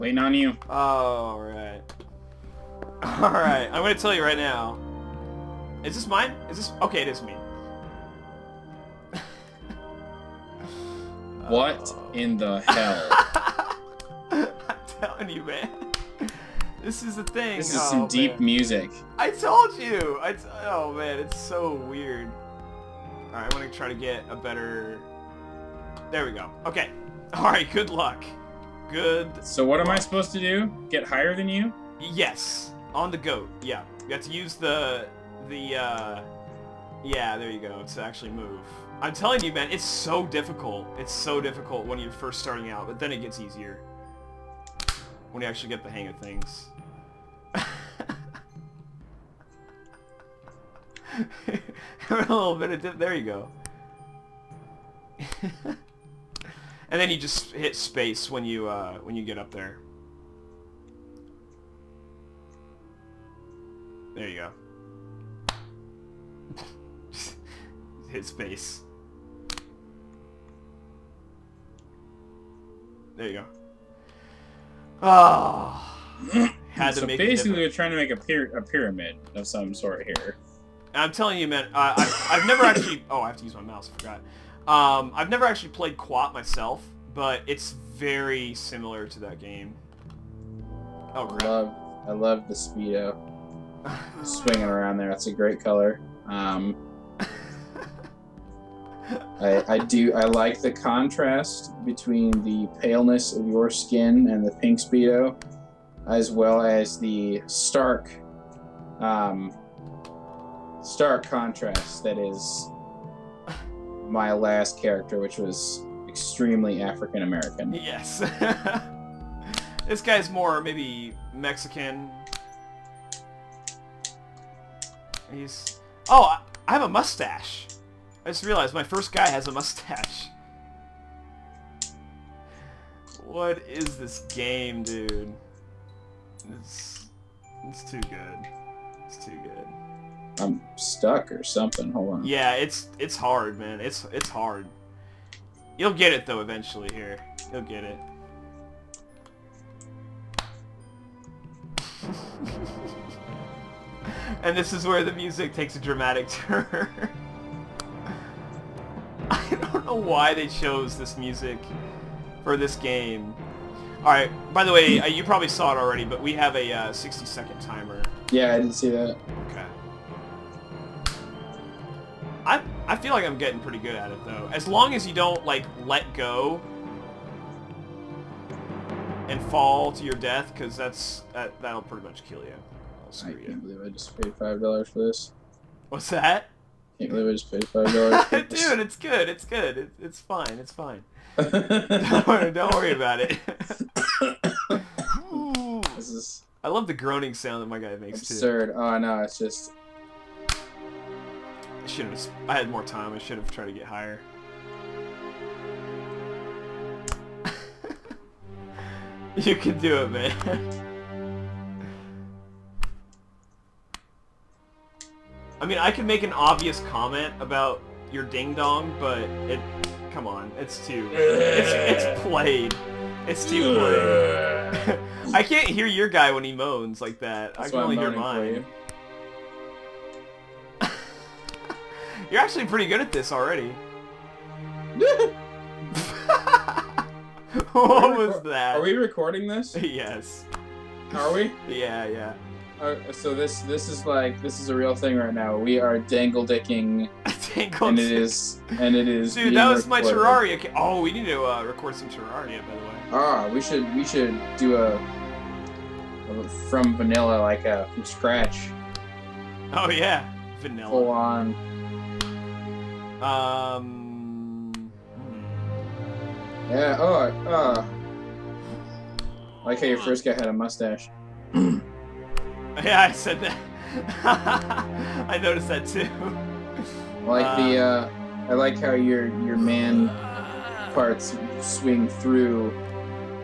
Waiting on you. All right. All right. I'm gonna tell you right now. Is this mine? Is this okay? It is me. What in the hell? I'm telling you, man. This is the thing. This is Oh, some deep man. music. I told you. I t oh man, it's so weird. All right, I want to try to get a better. There we go. Okay. All right. Good luck. Good. So what am I supposed to do? Get higher than you? Yes. On the goat. Yeah. You have to use the the. uh... Yeah. There you go. To actually move. I'm telling you, man, it's so difficult. It's so difficult when you're first starting out, but then it gets easier when you actually get the hang of things. a little bit of dip. There you go. and then you just hit space when you uh, when you get up there. There you go. Hit space. There you go. Oh. Had to so make basically, we're trying to make a, pyra- a pyramid of some sort here. I'm telling you, man. I, I've never actually. Oh, I have to use my mouse. I forgot. Um, I've never actually played QWOP myself, but it's very similar to that game. Oh, I love, I love the speedo swinging around there. That's a great color. Um, I, I do. I like the contrast between the paleness of your skin and the pink speedo, as well as the stark, um, stark contrast that is my last character, which was extremely African American. Yes. this guy's more maybe Mexican. He's. Oh, I- have a mustache. I just realized my first guy has a mustache. What is this game, dude? It's it's too good. It's too good. I'm stuck or something. Hold on. Yeah, it's it's hard, man. It's it's hard. You'll get it though eventually. Here, you'll get it. and this is where the music takes a dramatic turn. I don't know why they chose this music for this game. Alright, by the way, uh, you probably saw it already, but we have a uh, 60 second timer. Yeah, I didn't see that. Feel like I'm getting pretty good at it though. As long as you don't like let go and fall to your death, because that's that, that'll pretty much kill you. I'll I screw can't you. believe I just paid five dollars for this. What's that? Can't believe I just paid five dollars for this. Dude, it's good. It's good. It, it's fine. It's fine. Don't worry, don't worry about it. this is I love the groaning sound that my guy makes too. absurd. Oh no, it's just I should have. I had more time. I should have tried to get higher. you can do it, man. I mean, I could make an obvious comment about your ding dong, but it. Come on, it's too. It's it's played. It's too played. I can't hear your guy when he moans like that. I That's can why only hear moaning You're actually pretty good at this already. what was that? Are we recording this? yes. Are we? Yeah, yeah. Uh, so this this is like this is a real thing right now. We are dangle dicking, and it is and it is. Dude, that was my. Terraria. Oh, we need to uh, record some Terraria, by the way. Ah, we should we should do a, a from vanilla like a from scratch Oh yeah, vanilla. full on. Um. hmm. Yeah. Oh. Uh. I like how your first guy had a mustache. Yeah, I said that. I noticed that too. I like the uh, I like how your your man parts swing through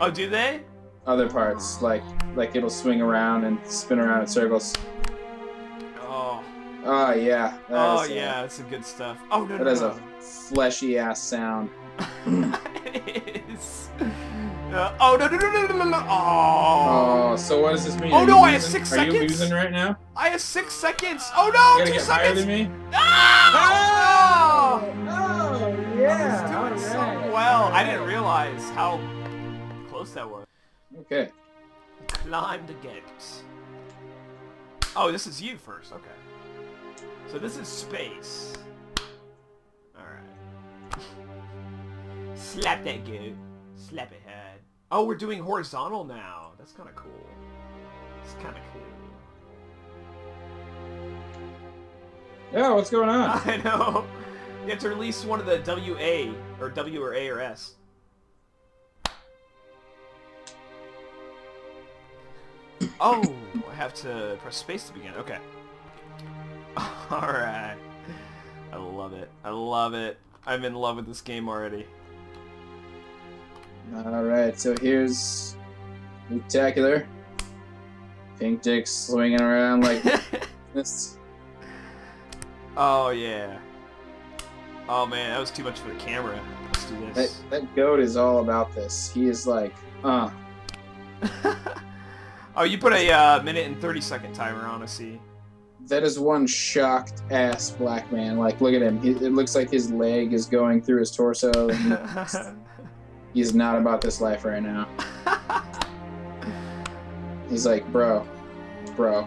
Oh, do they? other parts. Like like it'll swing around and spin around in circles. Oh. Yeah. Oh is, uh, yeah, that's some good stuff. Oh no, That no, has no. a fleshy ass sound. it is. Uh, oh no no no no no no! no. Oh. Oh, so what does this mean? Oh, Are no, you I have six Are you seconds. losing right now? I have six seconds. Oh no! You two get seconds. higher than me. Ah! Oh, I was doing so well. I didn't realize how close that was. Okay. Climb the gates. Oh, this is you first. Okay. So this is space. Alright. Slap that goat. Slap it head. Oh, we're doing horizontal now. That's kind of cool. It's kind of cool. Yeah, what's going on? I know. You have to release one of the WA, or W or A or S. Oh, I have to press space to begin. Okay. Alright. I love it. I love it. I'm in love with this game already. All right, so here's spectacular. Pink dick swinging around like this. oh, yeah. Oh, man, that was too much for the camera. Let's do That, that goat is all about this. He is like, uh, oh, you put a uh, minute and 30 second timer on, I see. That is one shocked ass black man. Like, look at him. He, it looks like his leg is going through his torso. And he's not about this life right now. He's like, bro, bro,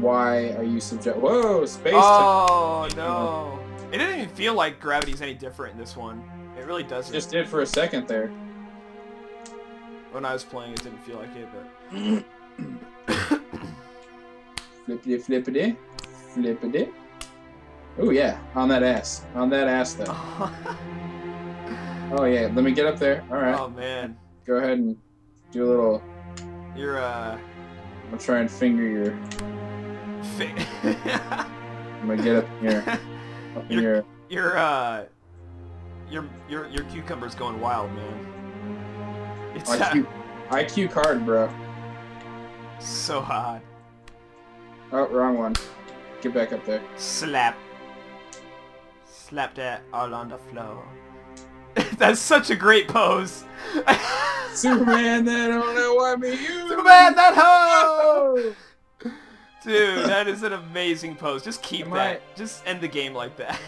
why are you subject? Whoa, space. Oh, time. oh, no. It didn't even feel like gravity's any different in this one. It really doesn't. Just did for a second there. When I was playing, it didn't feel like it, but... Flippity flippity, flippity. Oh yeah, on that ass, on that ass though. Oh yeah, let me get up there. All right, oh, man. go ahead and do a little. You're, uh... I'm gonna try and finger your. I'm gonna get up here, up in You're- your. your, uh... Your, your, your cucumber's going wild, man. It's uh, IQ, IQ card, bro. so hot. Oh, wrong one. Get back up there. Slap. Slap that all on the floor. That's such a great pose. Superman, that don't know why me you. Superman, that hoe! Dude, that is an amazing pose. Just keep Am that. Just end the game like that.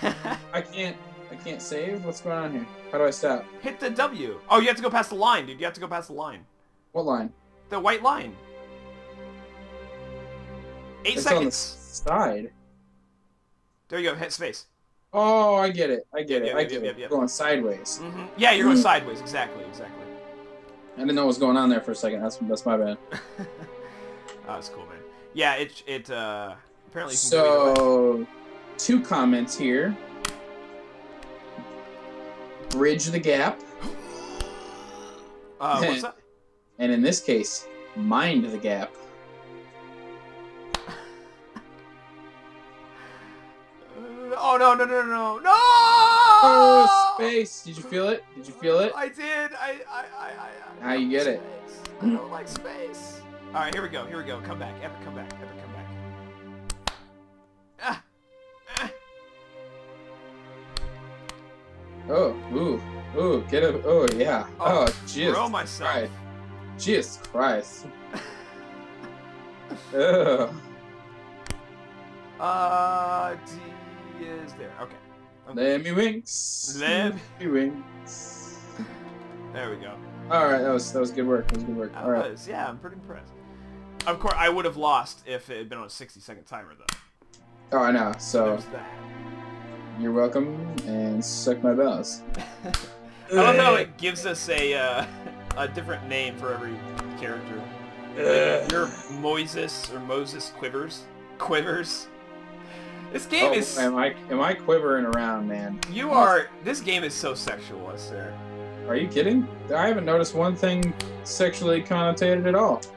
I can't. I can't save. What's going on here? How do I stop? Hit the W. Oh, you have to go past the line, dude. You have to go past the line. What line? The white line. Eight It's on the seconds. side. There you go. Hit space. Oh, I get it. I get it. Yep, I get yep, it. yep. Going sideways. hmm Yeah, you're going sideways. Exactly. Exactly. I didn't know what was going on there for a second. That's that's my bad. oh, that's cool, man. Yeah, it it uh apparently. You can go either way. So, two comments here. Bridge the gap, Uh, what's that? and in this case, mind the gap. Oh no no no no no! Oh, space! Did you feel it? Did you feel it? I did. I I I I. I How you get it? I don't like space. All right, here we go. Here we go. Come back. Epic, come back. Epic, come back. Ah. Ah. Oh, ooh, ooh, get it! Oh yeah. Oh, Oh, Jesus Throw myself. Christ! Jesus Christ! Ugh. Uh, D is there. Okay. Let me winks. Let me winks. There we go. All right, that was that was good work. That was good work. All right. was. Yeah, I'm pretty impressed. Of course, I would have lost if it had been on a 60 second timer, though. Oh, I know. So you're welcome, and suck my bells. I love how it gives us a uh, a different name for every character. Like, you're Moises or Moses Quivers. Quivers. This game Oh, is. am I am I quivering around, man? You are. This game is so sexual, swear. Are you kidding? I haven't noticed one thing sexually connotated at all.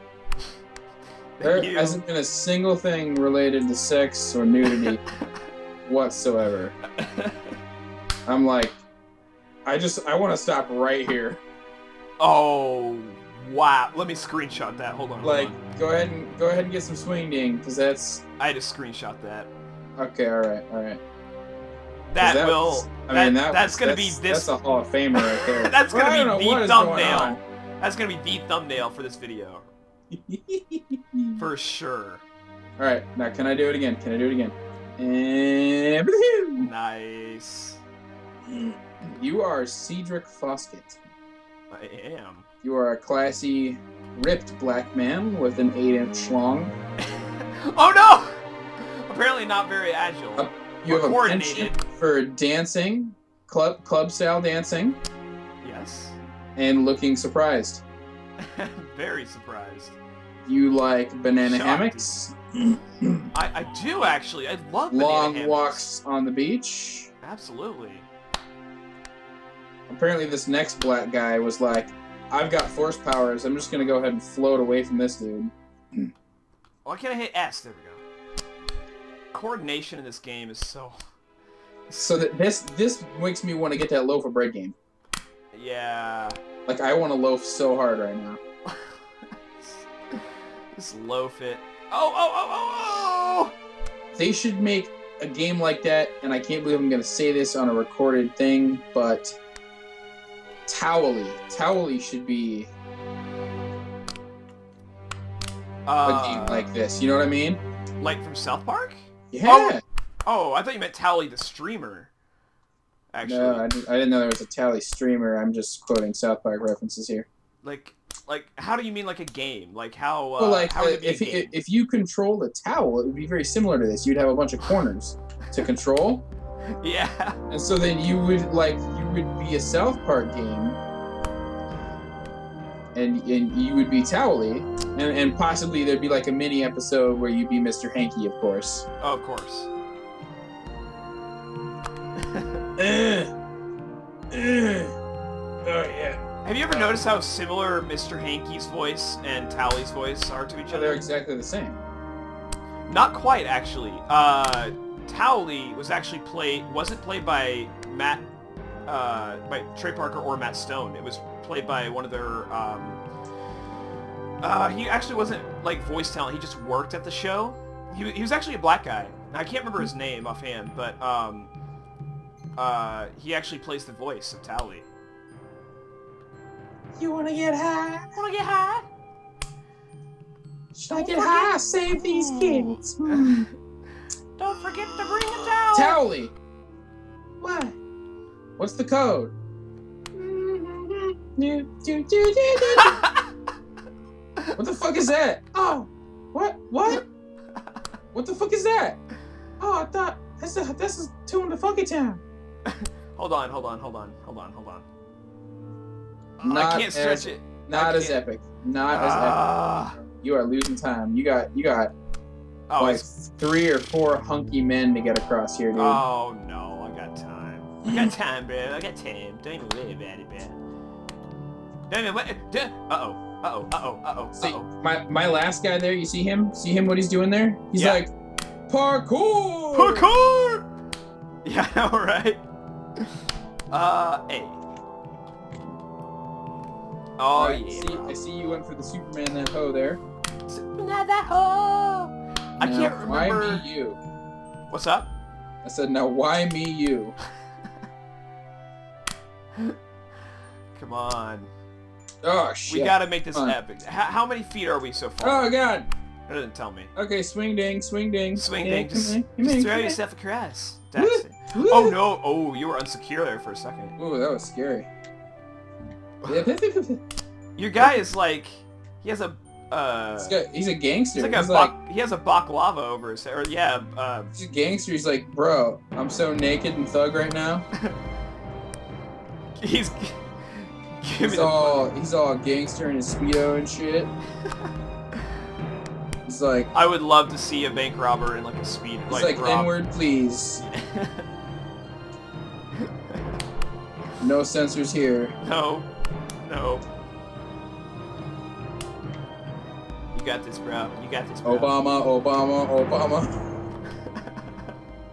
There You- hasn't been a single thing related to sex or nudity whatsoever. I'm like, I just I want to stop right here. oh wow! Let me screenshot that. Hold on. hold Like, on. go ahead and go ahead and get some swing ding, because that's I had to screenshot that. Okay. All right, all right. That, that will. was- I that- mean, that that's was- gonna that's, be this. That's a Hall of Famer right there. That's gonna be don't know what the thumbnail. That's gonna be the thumbnail for this video for sure. All right, now can I do it again? Can I do it again? And Nice. you are Cedric Foskett. I am. You are a classy, ripped black man with an eight-inch schlong. Oh no! Apparently not very agile. Uh, You have a coordinated. penchant for dancing, club club style dancing, Yes. and looking surprised. very surprised. You like banana Shocked. hammocks, I, I do actually. I love banana long walks on the beach. Absolutely. Apparently, this next black guy was like, "I've got force powers. I'm just gonna go ahead and float away from this dude." Why can't I hit S? There we go. Coordination in this game is so. So that this this makes me want to get that loaf of bread game. Yeah. Like I want to loaf so hard right now. Just loaf it. Oh, oh, oh, oh, oh! They should make a game like that, and I can't believe I'm gonna say this on a recorded thing, but Towelie, Towelie should be a Uh, game like this. You know what I mean? like from South Park? Yeah. Oh, I thought you meant Tally the streamer. Actually, no, I didn't, I didn't know there was a Tally streamer. I'm just quoting South Park references here. like, like, how do you mean like a game? Like how? Uh, well, like how uh, would it be if game? if you control a towel, it would be very similar to this. You'd have a bunch of corners to control. yeah. And so then you would like you would be a South Park game, and and you would be Towelie, and and possibly there'd be like a mini episode where you'd be Mr. Hanky, of course. Oh, of course. Oh yeah. Have you ever noticed how similar Mr. Hanky's voice and Tally's voice are to each other? they're exactly the same. Not quite, actually. Uh, Towelie was actually played wasn't played by Matt, uh, by Trey Parker or Matt Stone. It was played by one of their. Um, uh, he actually wasn't like voice talent. He just worked at the show. He, he was actually a black guy. I can't remember his name offhand, but um, uh, he actually plays the voice of Towelie. You wanna get high? Wanna get high? Should I get high? Save these kids. Hmm. Don't forget to bring a towel. Towelie. What? What's the code? What the fuck is that? Oh, what? What? What the fuck is that? Oh, I thought that's a that's a tune to Funky Town. hold on, hold on, hold on, hold on, hold on. Not I can't stretch as- it. Not as epic. Not as epic. Ah. You are losing time. You got you got oh, like it's- three or four hunky men to get across here, dude. oh no, I got time. I got time, bro. I got time. Don't even worry about it, bro. Don't even what? Uh oh. Uh oh. Uh oh. Uh oh. See, Uh oh. my my last guy there. You see him? See him? What he's doing there? He's Yeah. like parkour. Parkour. Yeah, All right. Uh, hey. Oh Alright, yeah. See, I see you went for the Superman that hoe there. Superman that ho! I Now, can't remember. Why me you? What's up? I said, now why me you? Come on. Oh shit. We gotta make this on. epic. H- how many feet are we so far? Oh god. It doesn't tell me. Okay, swing ding, swing ding. Swing ding. just, just in, throw come in. yourself across. Woo, That's it. Oh no! Oh, you were unsecure there for a second. Ooh, that was scary. Your guy is like, he has a, uh, He's got- he's a gangster. he's like a he's like, he has a baklava over his head. Or yeah, uh, he's a gangster. He's like, bro, I'm so naked and thug right now. he's. Give He's the all he's all gangster in his speedo and shit. He's like, I would love to see a bank robber in like a speed, he's like, like, N-word, please. No censors here. no, no. You got this, bro. You got this, bro. Obama, Obama, Obama.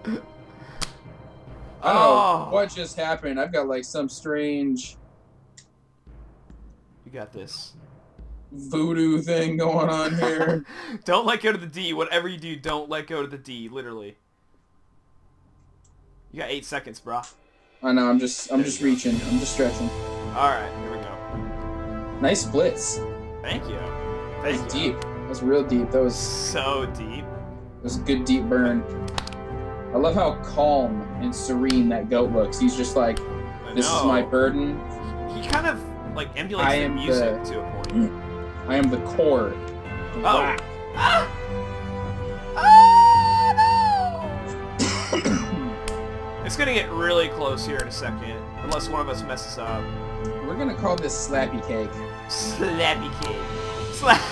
I don't Oh. know what just happened. I've got like some strange Got this. voodoo thing going on here. don't let go to the D. Whatever you do, don't let go to the D. Literally. You got eight seconds, brah. I know. I'm just. I'm just reaching. I'm just stretching. All right, here we go. Nice splits. Thank you. That Thank was you. deep. That was real deep. That was. So deep. That was a good deep burn. I love how calm and serene that goat looks. He's just like, this is my burden. He kind of like emulates I the am music the- to a point. I am the core. The Oh. Ah! Ah, no! It's gonna get really close here in a second, unless one of us messes up. We're gonna call this slappy cake. Slappy kid. Slap.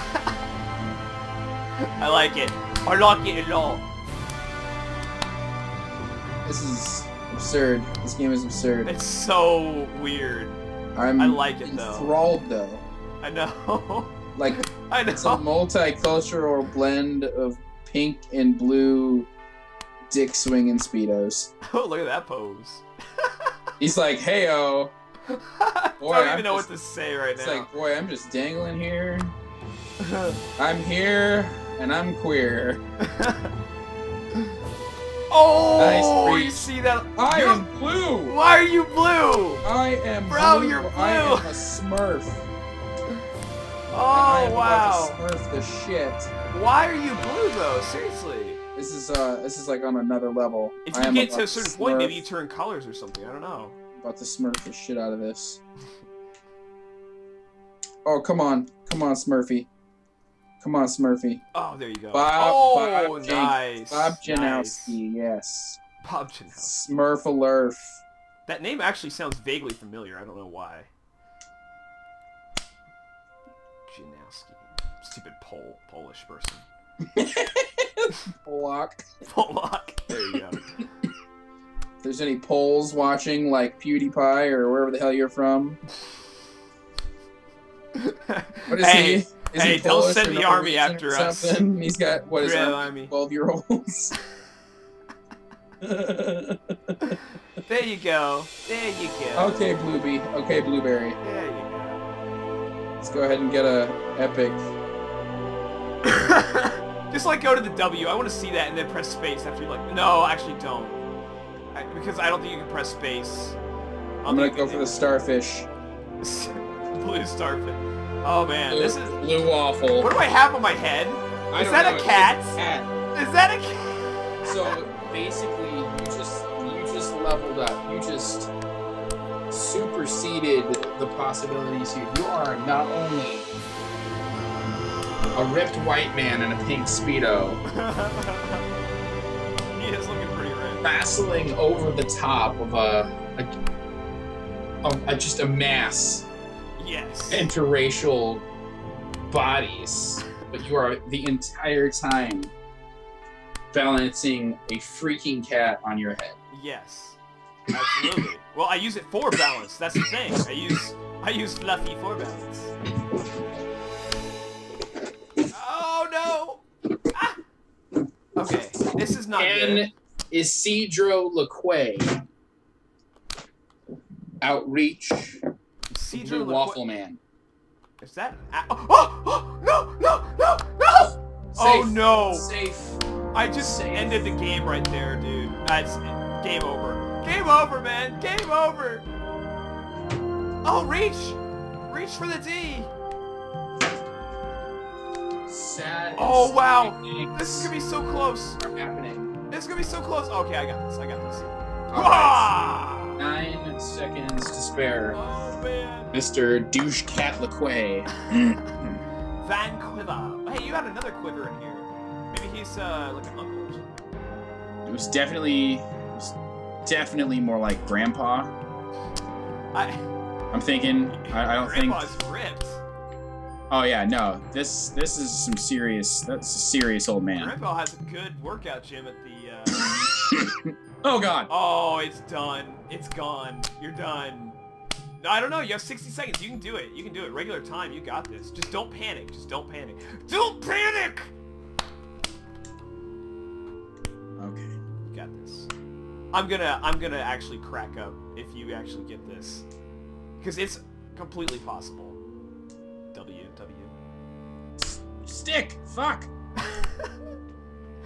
I like it. I like it a lot. This is absurd. This game is absurd. It's so weird. I'm I like it, though. enthralled though. I know. Like I it's a know. multicultural blend of pink and blue dick swinging speedos. Oh, look at that pose. He's like, heyo. I Boy, don't I'm even know just- what to say right It's now. It's like, boy, I'm just dangling here. I'm here and I'm queer. Oh, Nice you see that? I You're- am blue. Why are you blue? I am Bro, blue. you're blue. I am a Smurf. I Oh am wow. about to Smurf the shit. Why are you blue though? Seriously. This is uh, this is like on another level. If I you am get to a certain point, maybe you turn colors or something. I don't know. about to Smurf the shit out of this. Oh come on, come on, Smurfy. Come on, Smurfy. Oh, there you go. Bob- oh, Bob nice. Bob Nice. Janowski, yes. Bob Janowski. Smurf alert. That name actually sounds vaguely familiar. I don't know why. Janowski. Stupid Pol Polish person. Block. Polak. There you go. If there's any Poles watching, like PewDiePie or wherever the hell you're from, what is hey, he? Is hey, he don't send the army after us. something? He's got what is army. Twelve year olds. There you go. There you go. okay, Blueberry. Okay, Blueberry. There you go. Let's go ahead and get a epic. Just like go to the W. I want to see that and then press space after you like. No, actually don't. I, because I don't think you can press space. I'm gonna go for the starfish. blue starfish. Oh man, Blue, this is. blue waffle. What do I have on my head? I is that know, a cat? cat. Is that a cat? So basically, you just you just leveled up. You just superseded the possibilities here. You are not only a ripped white man in a pink speedo, he is looking pretty red. wrestling over the top of a, a, of a just a mass Yes. interracial bodies, but you are the entire time balancing a freaking cat on your head. Yes. Absolutely. well, I use it for balance. That's the thing. I use I use Fluffy for balance. Oh no! Ah! Okay, this is not good. And Isidro Laquay. Outreach. Cedro Waffle Man. Is that? a- Oh, oh, no, no, no, no! Oh no! Safe. I just Safe. ended the game right there, dude. That's game over. Game over, man. Game over. Oh, reach, reach for the D. Sad. Oh, wow. things This is gonna be so close. are happening. This is gonna be so close. Okay, I got this. I got this. All right. Nine seconds to spare. Oh. Mr. Douche Cat LaQuay. Van Quiver. Hey, you had another quiver in here. Maybe he's uh like an uncle or something. It was definitely, it was definitely more like Grandpa. I. I'm thinking. I, I don't Grandpa's think. ripped. Oh yeah, no. This this is some serious. That's a serious old man. Grandpa has a good workout gym at the. Uh... Oh god. oh, it's done. It's gone. You're done. No, I don't know. You have 60 seconds. You can do it. You can do it. Regular time. You got this. Just don't panic. Just don't panic. Don't panic. Okay. You got this. I'm gonna. I'm gonna actually crack up if you actually get this, because it's completely possible. W W. Stick. Fuck.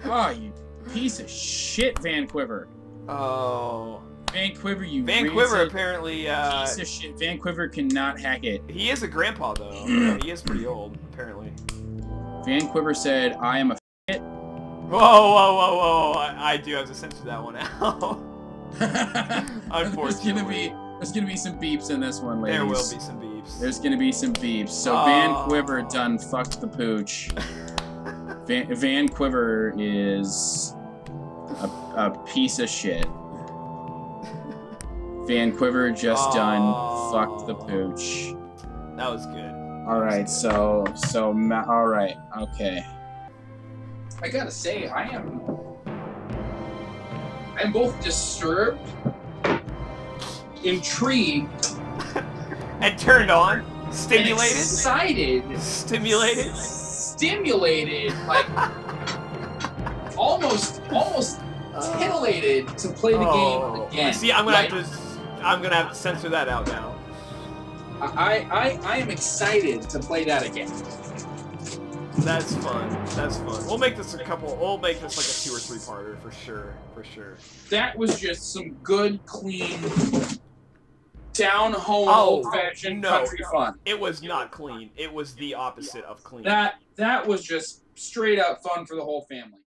Oh, you piece of shit, Van Quiver. Oh. Van Quiver, you Van Quiver apparently, uh, piece of shit. Van Quiver cannot hack it. he is a grandpa though. he is pretty old, apparently. Van Quiver said, "I am a." Whoa, whoa, whoa, whoa! I, I do have to censor that one out. there's gonna be there's gonna be some beeps in this one, ladies. there will be some beeps. There's gonna be some beeps. So Oh. Van Quiver done fucked the pooch. Van, Van Quiver is a, a piece of shit. Van Quiver just done fucked the Oh. pooch. That was good. All right, so so ma- all right, okay. I gotta say, I am I'm both disturbed, intrigued, And turned on, and stimulated, excited, stimulated. Stimulated, like almost almost titillated to play the Oh. game again. See, I'm gonna Like, have to. I'm gonna have to censor that out now. I, I I am excited to play that again. That's fun. That's fun. We'll make this a couple. We'll make this like a two or three parter for sure. For sure. That was just some good, clean, down home, Oh, old fashioned no. country fun. It was not clean. It was the opposite of clean. That that was just straight up fun for the whole family.